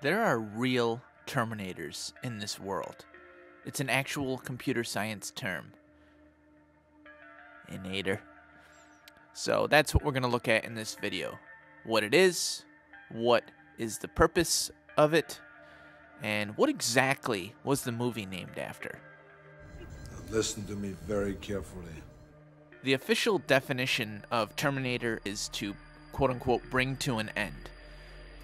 There are real Terminators in this world. It's an actual computer science term. Inator. So that's what we're going to look at in this video. What it is, what is the purpose of it, and what exactly was the movie named after. Listen to me very carefully. The official definition of Terminator is to quote unquote bring to an end.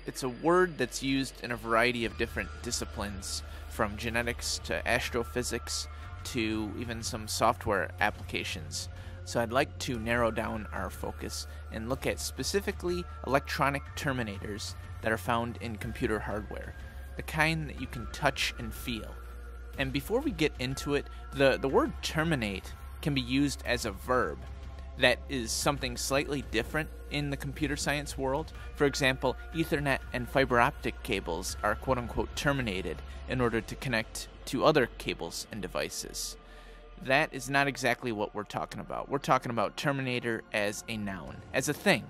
It's a word that's used in a variety of different disciplines, from genetics to astrophysics to even some software applications. So I'd like to narrow down our focus and look at specifically electronic terminators that are found in computer hardware, the kind that you can touch and feel. And before we get into it, the, the word terminate can be used as a verb that is something slightly different in the computer science world. For example, Ethernet and fiber optic cables are quote unquote terminated in order to connect to other cables and devices. That is not exactly what we're talking about. We're talking about terminator as a noun, as a thing.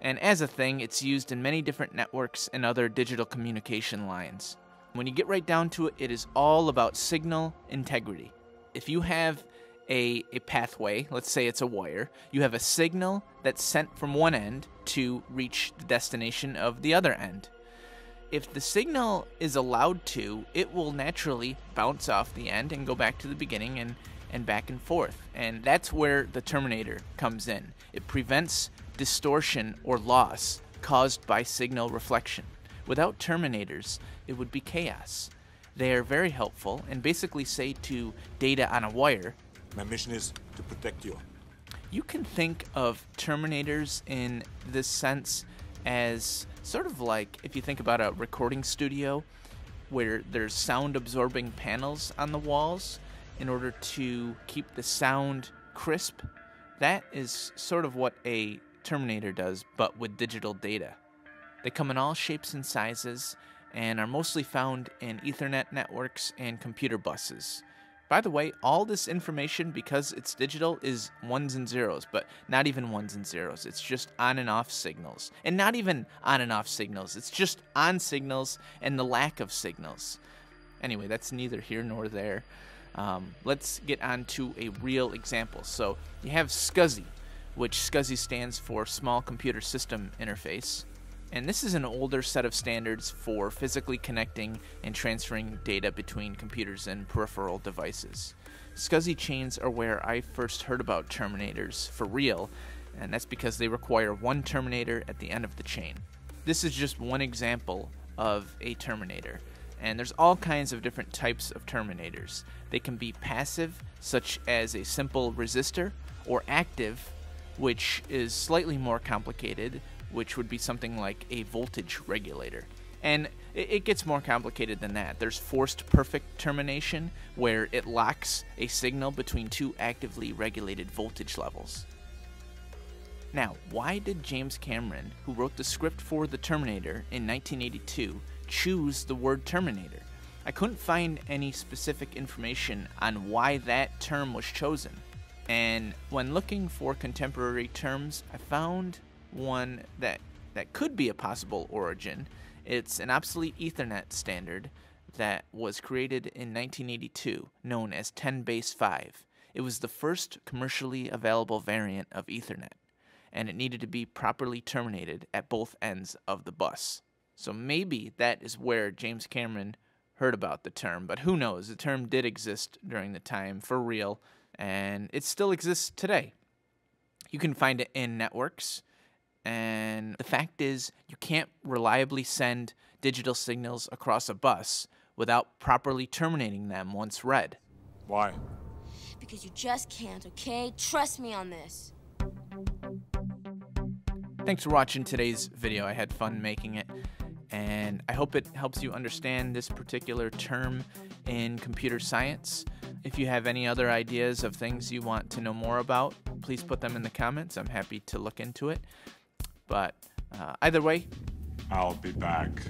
And as a thing, it's used in many different networks and other digital communication lines. When you get right down to it, it is all about signal integrity. If you have a, a pathway, let's say it's a wire, you have a signal that's sent from one end to reach the destination of the other end. If the signal is allowed to, it will naturally bounce off the end and go back to the beginning and, and back and forth. And that's where the terminator comes in. It prevents distortion or loss caused by signal reflection. Without terminators, it would be chaos. They are very helpful and basically say to data on a wire my mission is to protect you. You can think of Terminators in this sense as sort of like if you think about a recording studio where there's sound absorbing panels on the walls in order to keep the sound crisp. That is sort of what a Terminator does, but with digital data. They come in all shapes and sizes and are mostly found in Ethernet networks and computer buses. By the way, all this information, because it's digital, is ones and zeros, but not even ones and zeros. It's just on and off signals. And not even on and off signals, it's just on signals and the lack of signals. Anyway, that's neither here nor there. Um, let's get on to a real example. So you have SCSI, which SCSI stands for Small Computer System Interface. And this is an older set of standards for physically connecting and transferring data between computers and peripheral devices. SCSI chains are where I first heard about terminators for real, and that's because they require one terminator at the end of the chain. This is just one example of a terminator, and there's all kinds of different types of terminators. They can be passive, such as a simple resistor, or active, which is slightly more complicated, which would be something like a voltage regulator. And it gets more complicated than that. There's forced perfect termination, where it locks a signal between two actively regulated voltage levels. Now, why did James Cameron, who wrote the script for The Terminator in 1982, choose the word Terminator? I couldn't find any specific information on why that term was chosen. And when looking for contemporary terms, I found one that that could be a possible origin. It's an obsolete Ethernet standard that was created in 1982, known as 10 base 5. It was the first commercially available variant of Ethernet, and it needed to be properly terminated at both ends of the bus. So maybe that is where James Cameron heard about the term, but who knows? The term did exist during the time for real, and it still exists today. You can find it in networks, and the fact is, you can't reliably send digital signals across a bus without properly terminating them once read. Why? Because you just can't, okay? Trust me on this. Thanks for watching today's video. I had fun making it, and I hope it helps you understand this particular term in computer science. If you have any other ideas of things you want to know more about, please put them in the comments. I'm happy to look into it. But uh, either way, I'll be back.